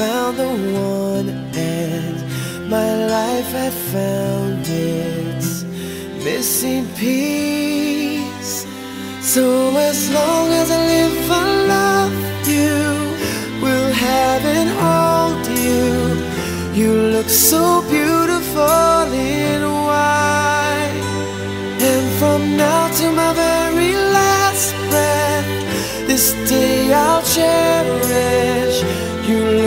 found the one, and my life had found its missing piece. So as long as I live, I love you. Will have and hold you. You look so beautiful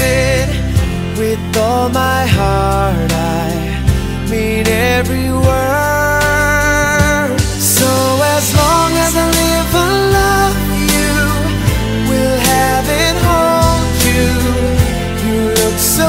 in. With all my heart, I mean every word. So as long as I live, I love you. Will have and hold you. You look so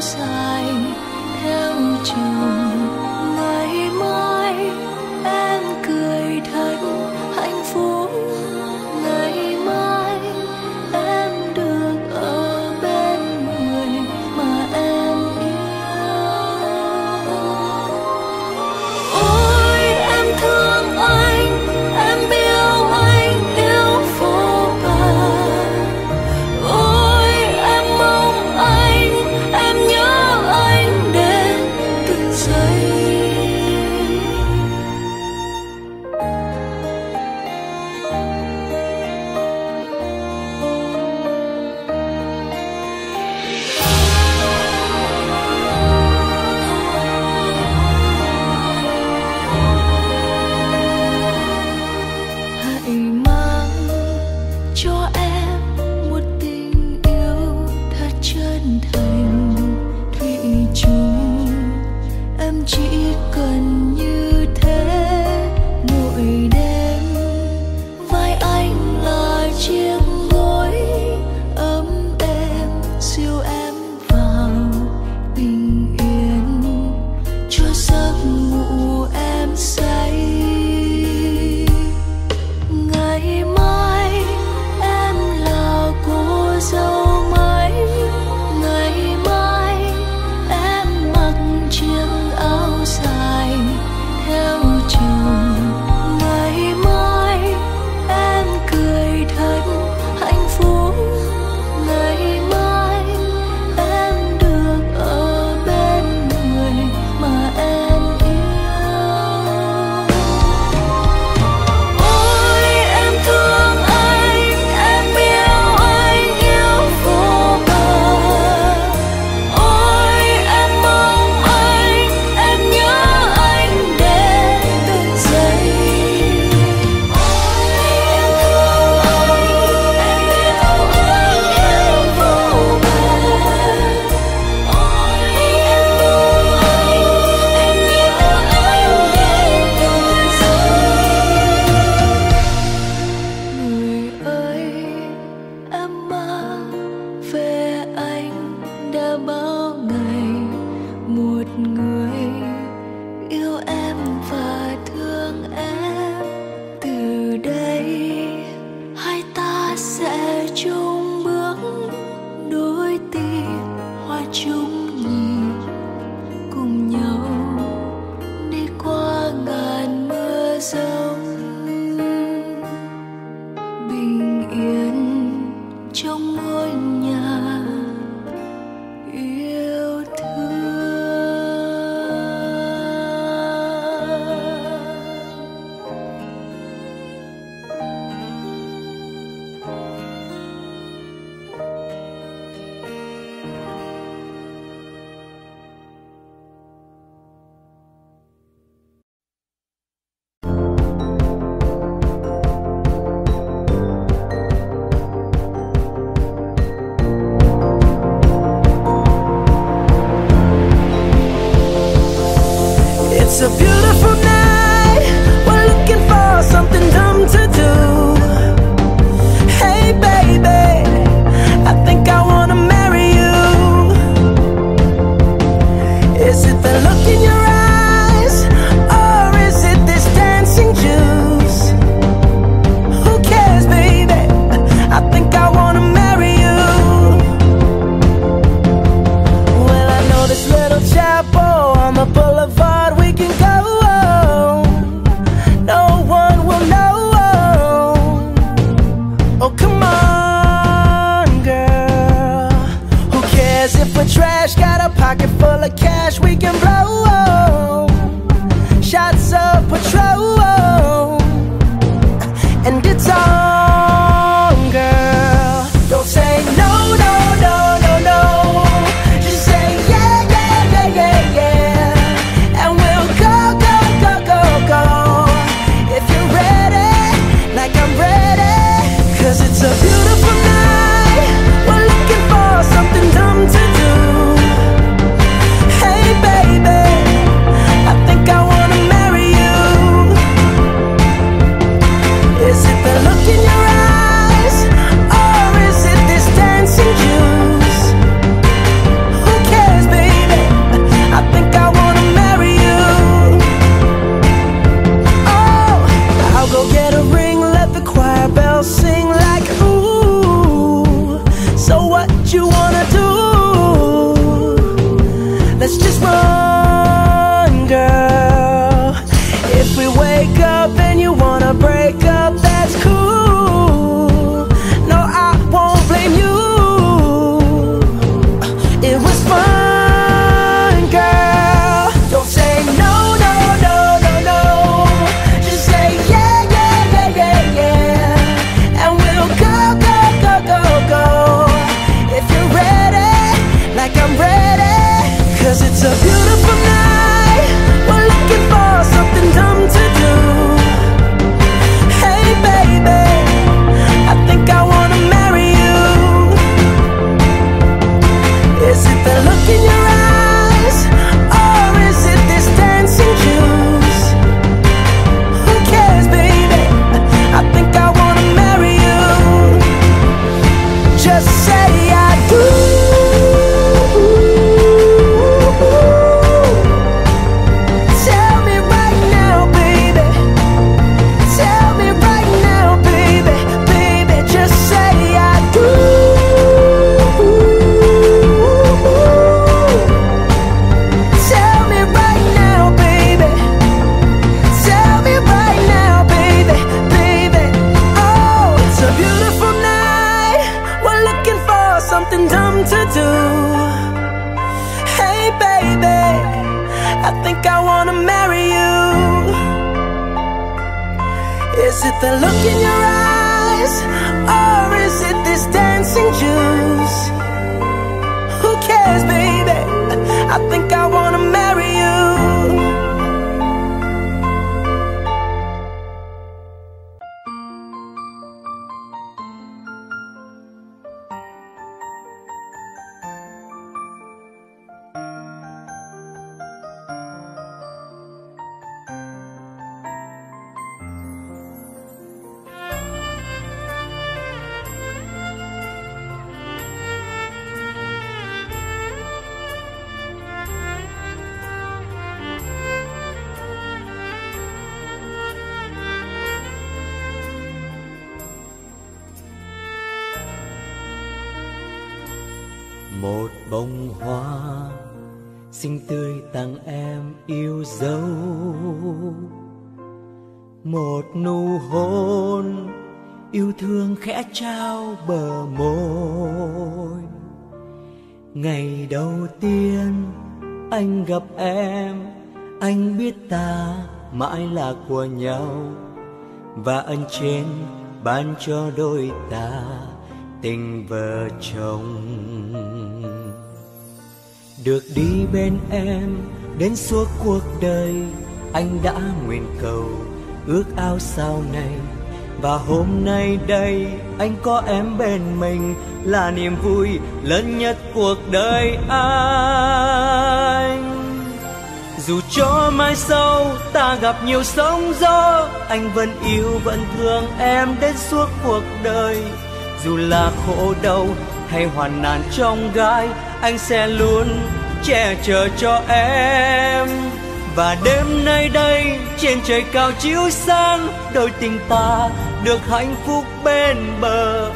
Dài theo chồng. inside. Một bông hoa. Xinh tươi tặng em yêu dấu. Một nụ hôn yêu thương khẽ trao bờ môi. Ngày đầu tiên anh gặp em, anh biết ta mãi là của nhau. Và ân trên ban cho đôi ta tình vợ chồng được đi bên em, đến suốt cuộc đời. Anh đã nguyện cầu ước ao sau này. Và hôm nay đây, anh có em bên mình là niềm vui lớn nhất cuộc đời anh. Dù cho mai sau ta gặp nhiều sóng gió, anh vẫn yêu, vẫn thương em đến suốt cuộc đời. Dù là khổ đau hay hoàn nạn trong gai, anh sẽ luôn che chở cho em. Và đêm nay đây, trên trời cao chiếu sáng, đôi tình ta được hạnh phúc bên bờ.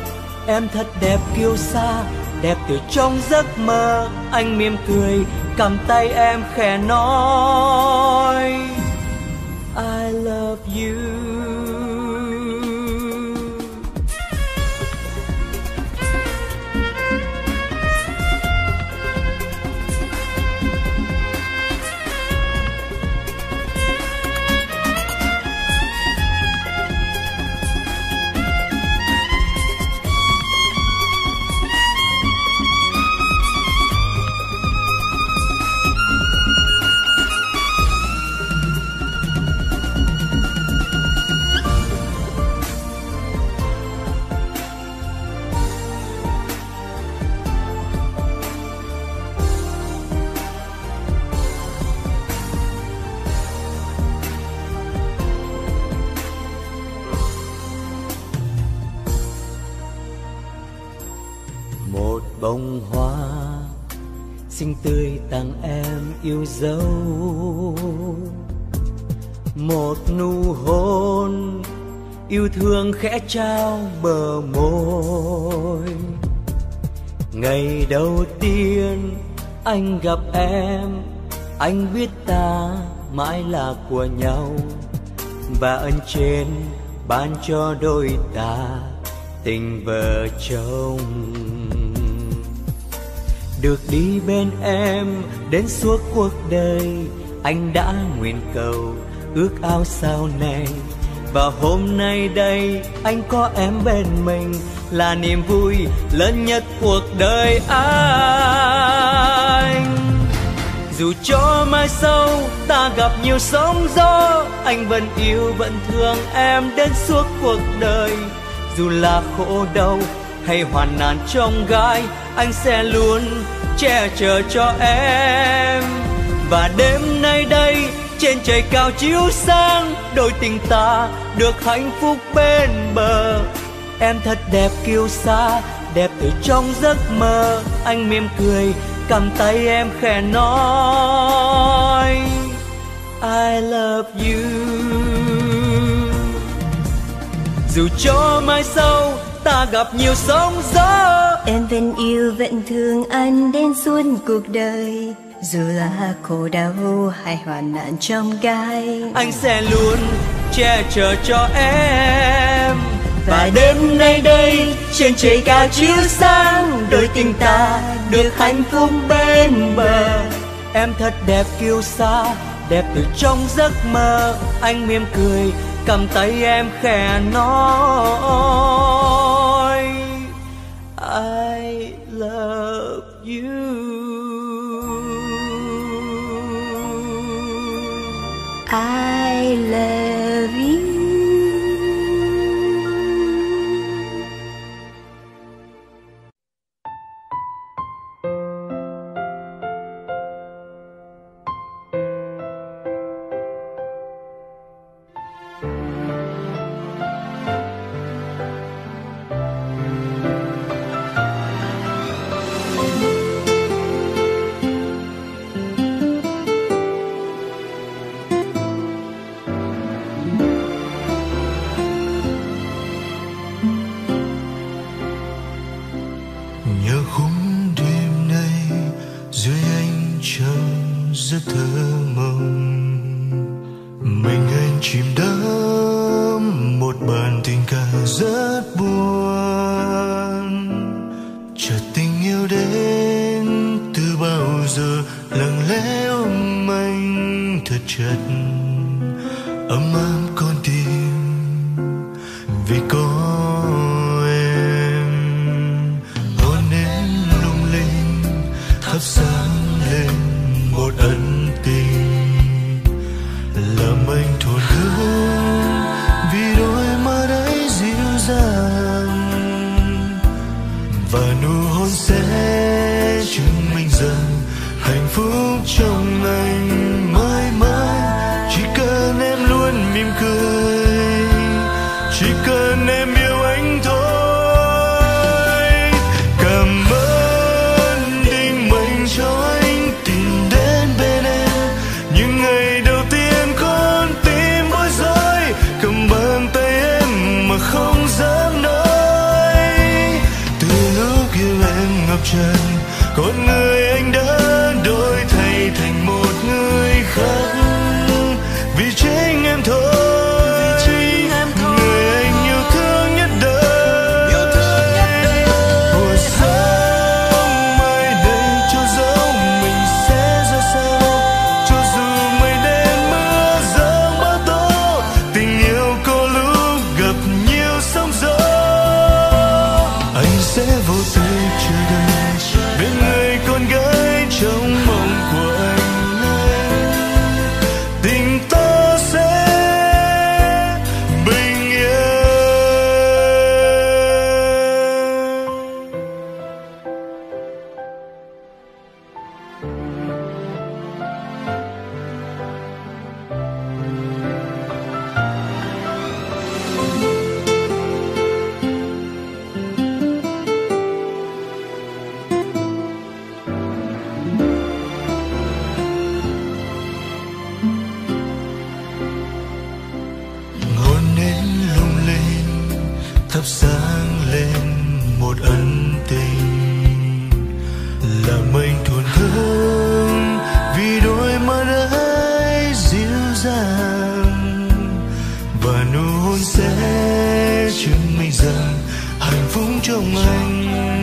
Em thật đẹp kiêu sa, đẹp từ trong giấc mơ. Anh mỉm cười, cầm tay em khẽ nói, I love you. Một bông hoa. Xinh tươi tặng em yêu dấu. Một nụ hôn yêu thương khẽ trao bờ môi. Ngày đầu tiên anh gặp em, anh biết ta mãi là của nhau. Và ân trên ban cho đôi ta tình vợ chồng được đi bên em đến suốt cuộc đời. Anh đã nguyện cầu ước ao sau này. Và hôm nay đây, anh có em bên mình là niềm vui lớn nhất cuộc đời anh. Dù cho mai sau ta gặp nhiều sóng gió, anh vẫn yêu, vẫn thương em đến suốt cuộc đời. Dù là khổ đau hay hoàn nạn trong gai, anh sẽ luôn che chở cho em. Và đêm nay đây, trên trời cao chiếu sáng, đôi tình ta được hạnh phúc bên bờ. Em thật đẹp kiêu sa, đẹp từ trong giấc mơ. Anh mỉm cười, cầm tay em khẽ nói, I love you. Dù cho mai sau ta gặp nhiều sóng gió. Em vẫn yêu vẫn thương anh đến suốt cuộc đời. Dù là khổ đau hay hoạn nạn trong gai anh sẽ luôn che chở cho em. Và đêm nay đây trên trời cao chiếu sáng đôi tình ta được hạnh phúc bên bờ. Em thật đẹp kiêu sa đẹp từ trong giấc mơ. Anh mỉm cười cầm tay em khẽ nói you chìm đắm một bản tình ca rất buồn. Chợt tình yêu đến, từ bao giờ lặng lẽ ôm anh thật chặt? Ấm áp và nụ hôn sẽ chứng minh rằng hạnh phúc trong anh.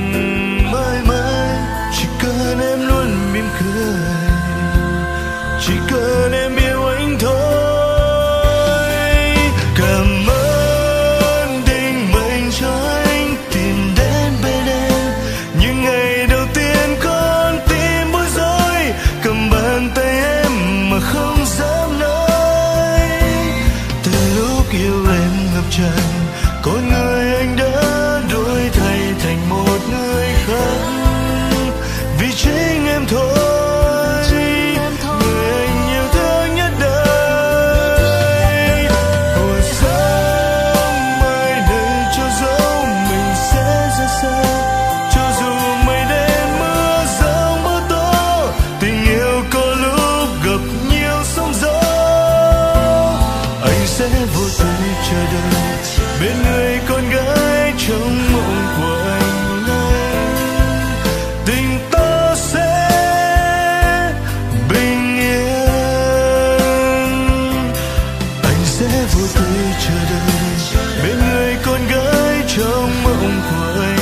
Trong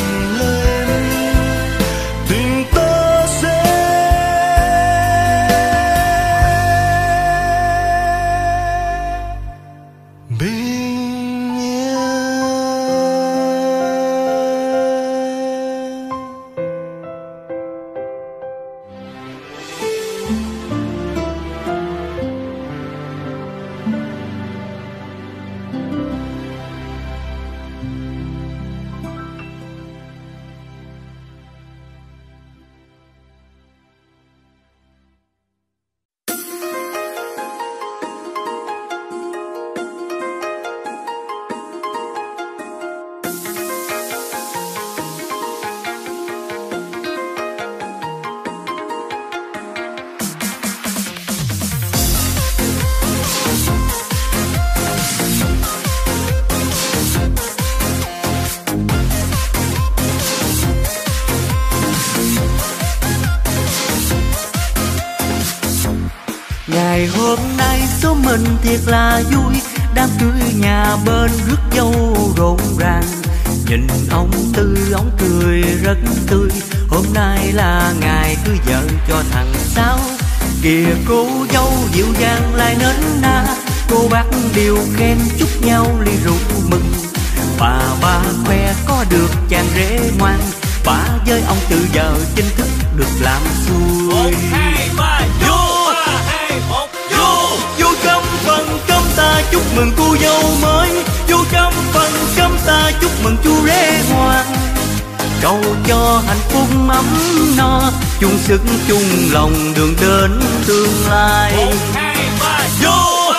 thiệt là vui. Đám cưới nhà bên rước dâu rộn ràng. Nhìn ông Tư, ông cười rất tươi. Hôm nay là ngày cưới vợ cho thằng Sáu. Kìa cô dâu dịu dàng lại nến na. Cô bác đều khen chúc nhau ly rượu mừng. Bà ba khoe có được chàng rể ngoan. Bà với ông từ giờ chính thức được làm xuôi. Vô! Vô chúc mừng cô dâu mới vô trong phần cơm ta chúc mừng chú rể ngoan cầu cho hạnh phúc ấm no chung sức chung lòng đường đến tương lai. Vô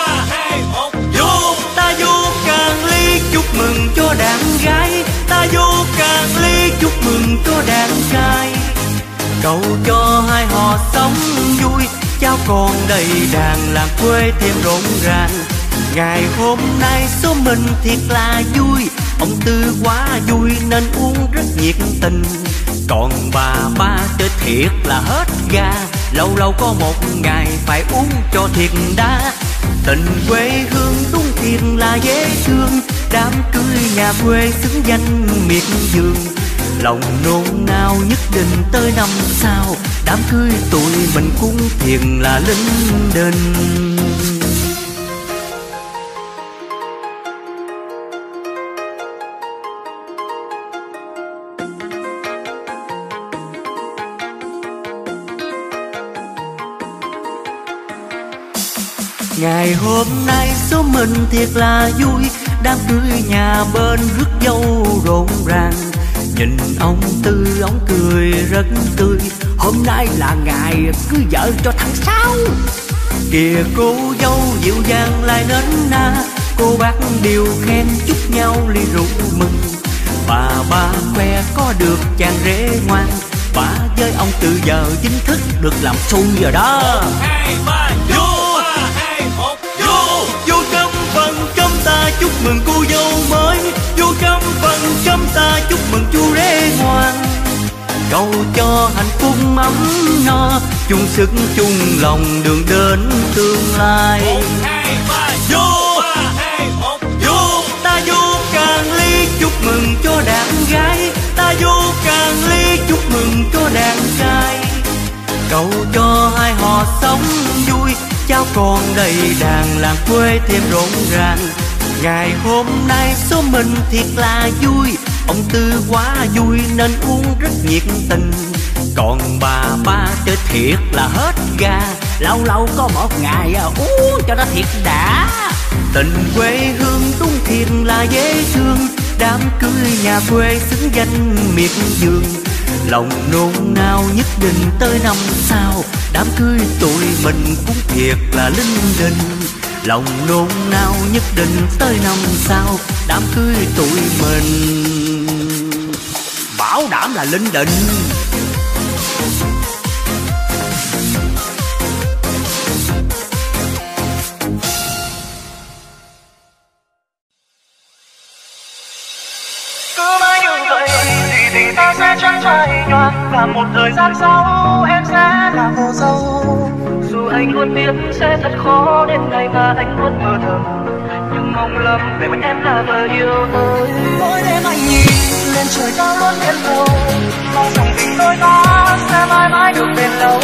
vô ta vô càng ly chúc mừng cho đàn gái. Ta vô càng ly chúc mừng cho đàn trai. Cầu cho hai họ sống vui cháu con đầy đàn làm quê thêm rộn ràng ngày hôm nay số mình thiệt là vui. Ông tư quá vui nên uống rất nhiệt tình. Còn bà, ba chơi thiệt là hết ga. Lâu lâu có một ngày phải uống cho thiệt đã tình quê hương đúng thiệt là dễ thương. Đám cưới nhà quê xứng danh miệt vườn. Lòng nôn nao nhất định tới năm sau. Đám cưới tụi mình cũng thiệt là linh đình. Ngày hôm nay số mình thiệt là vui, Đám cưới nhà bên rước dâu rộn ràng. Nhìn ông Tư, ông cười rất tươi. Hôm nay là ngày cưới vợ cho thằng Sáu. Kìa cô dâu dịu dàng lại nến na. Cô bác đều khen chúc nhau ly rượu mừng. Bà ba khoe có được chàng rể ngoan. Bà với ông từ giờ chính thức được làm xui rồi đó. Vô! Chúc mừng cô dâu mới. Vô trong phần cơm ta chúc mừng chú rể ngoan. Cầu cho hạnh phúc ấm no, chung sức chung lòng đường đến tương lai. Vô vô, ta vô càng ly chúc mừng cho đàn gái. Ta vô càng ly chúc mừng cho đàn trai. Cầu cho hai họ sống vui, cháu con đầy đàn làng quê thêm rộn ràng ngày hôm nay số mình thiệt là vui. Ông tư quá vui nên uống rất nhiệt tình. Còn bà ba chơi thiệt là hết ga. Lâu lâu có một ngày à, uống cho nó thiệt đã. Tình quê hương đúng thiệt là dễ thương. Đám cưới nhà quê xứng danh miệt vườn. Lòng nôn nao nhất định tới năm sau. Đám cưới tụi mình cũng thiệt là linh đình lòng nôn nao nhất định tới năm sau, đám cưới tụi mình. Bảo đảm là linh định. Sẽ trắng trai nhòa và một thời gian sau, em sẽ là cô dâu anh luôn biết sẽ thật khó đến ngày mà anh luôn mơ thầm. Nhưng mong lắm về mình em là vợ yêu tôi mỗi đêm anh nhìn lên trời cao luôn biết cầu mong rằng tình đôi ta sẽ mãi mãi được bền lâu.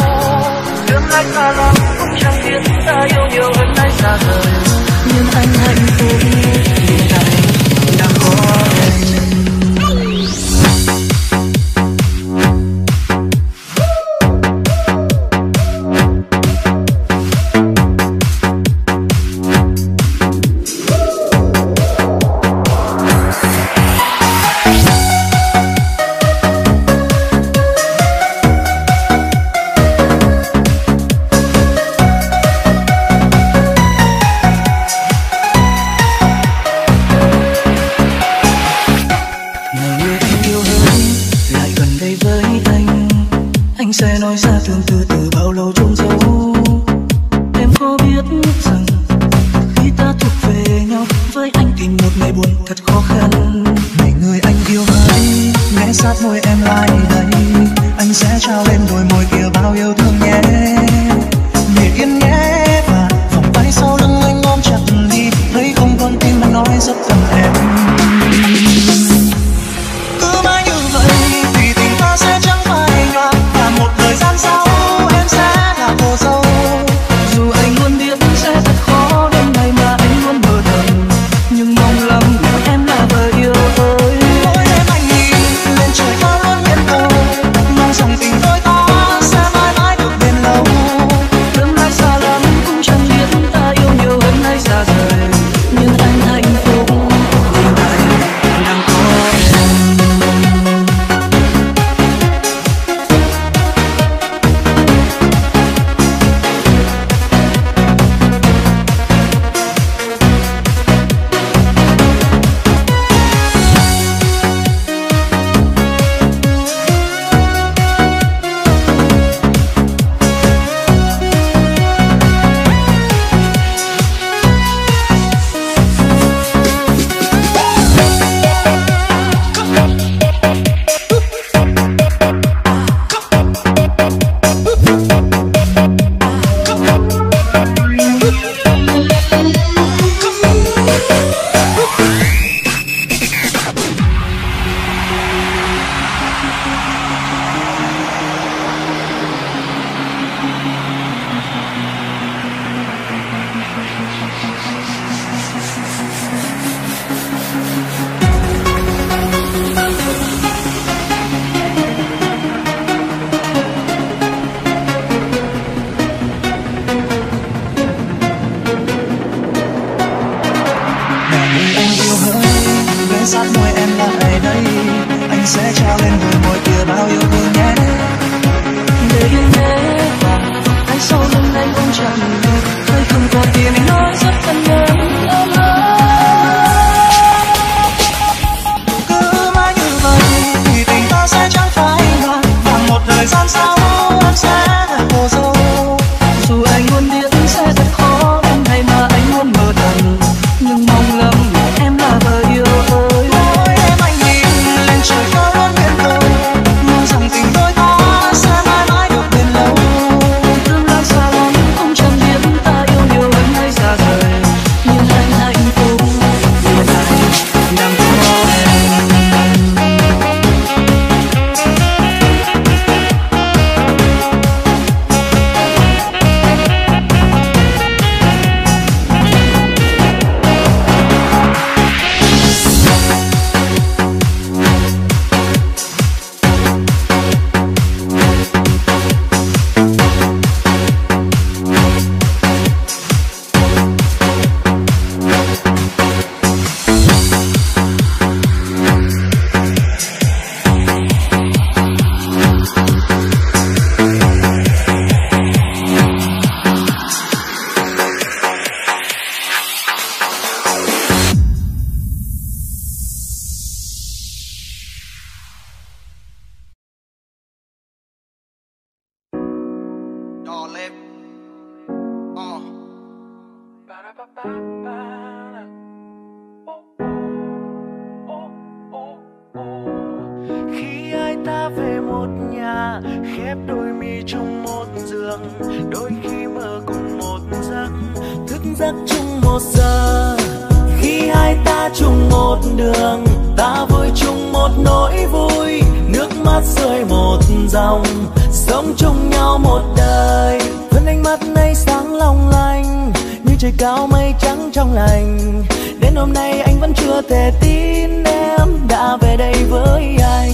Thể tin em đã về đây với anh.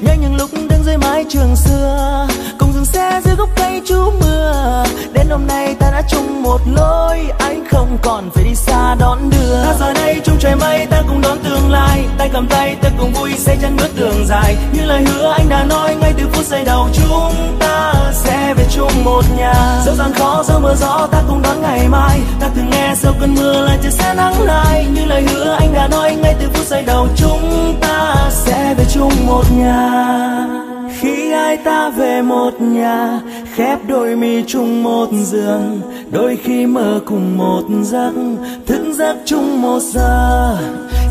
Nhớ những lúc đứng dưới mái trường xưa còn phải đi xa đón đưa. Ta giờ đây chung trời mây, ta cùng đón tương lai. Tay cầm tay, ta cùng vui, sẽ chân bước đường dài. Như lời hứa anh đã nói, ngay từ phút giây đầu chúng ta sẽ về chung một nhà. Dẫu gian khó, dẫu mưa gió, ta cùng đón ngày mai. Ta từng nghe sau cơn mưa lại trời sẽ nắng lại. Như lời hứa anh đã nói, ngay từ phút giây đầu chúng ta sẽ về chung một nhà khi ai ta về một nhà, khép đôi mi chung một giường, đôi khi mơ cùng một giấc, thức giấc chung một giờ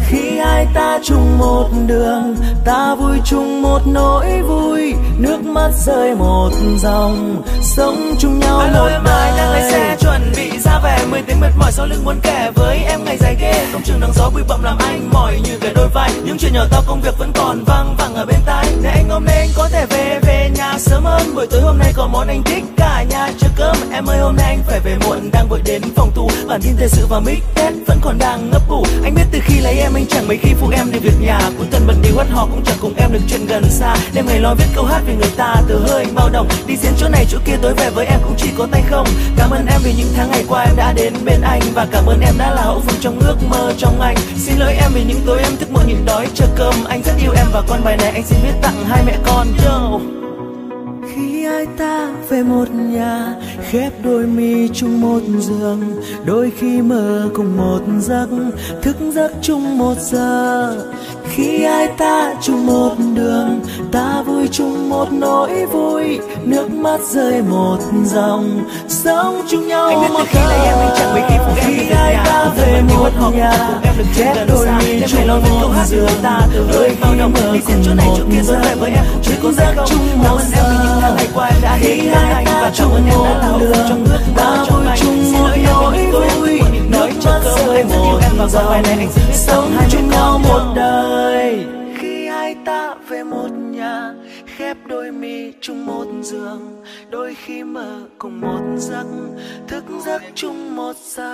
khi hai ta chung một đường ta vui chung một nỗi vui. Nước mắt rơi một dòng sống chung nhau Alo một em ơi, đang lái xe chuẩn bị ra về. 10 tiếng mệt mỏi sau lưng muốn kể với em ngày dài ghê. Công trường nắng gió bụi bặm làm anh mỏi như cái đôi vai. Những chuyện nhỏ to công việc vẫn còn văng vẳng ở bên tai. Để anh hôm nay anh có thể về về nhà sớm hơn, Buổi tối hôm nay có món anh thích cả nhà. Chưa cơm, Em ơi, hôm nay anh phải về muộn, đang vội đến phòng thu Bản tin thời sự và mic test vẫn còn đang ngấp ngủ. Anh biết từ khi lấy em, anh chẳng mấy khi phụ em đi việc nhà. Cuối tuần bận đi quát họ cũng chẳng cùng em được chuyện gần xa. Đêm ngày lo viết câu hát về người ta, từ hơi bao đồng. Đi diễn chỗ này, chỗ kia, tối về với em cũng chỉ có tay không. Cảm ơn em vì những tháng ngày qua em đã đến bên anh. Và cảm ơn em đã là hậu phương trong ước mơ trong anh. Xin lỗi em vì những tối em thức muộn nhịn đói chờ cơm. Anh rất yêu em và con bài này anh xin viết tặng hai mẹ con. Yo khi hai ta về một nhà khép đôi mi chung một giường. Đôi khi mơ cùng một giấc thức giấc chung một giờ. Khi hai ta chung một đường ta vui chung một nỗi vui. Nước mắt rơi một dòng sống chung nhau Anh một khi lấy em, anh chẳng mấy khi phụ em khi nhà. ta về một nhà khép đôi mi chung một giường. đôi khi mơ cùng này một chỗ kia tối về với em. Cũng chỉ có giấc ra không? chung một ơn qua đã đến hai Và chung một đường ta vui chung một nỗi vui. mắt cơm rơi xin viết sống chung nhau một đời. Khi hai ta về một nhà khép đôi mi chung một giường. Đôi khi mơ cùng một giấc thức giấc chung một giờ